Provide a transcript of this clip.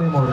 memori.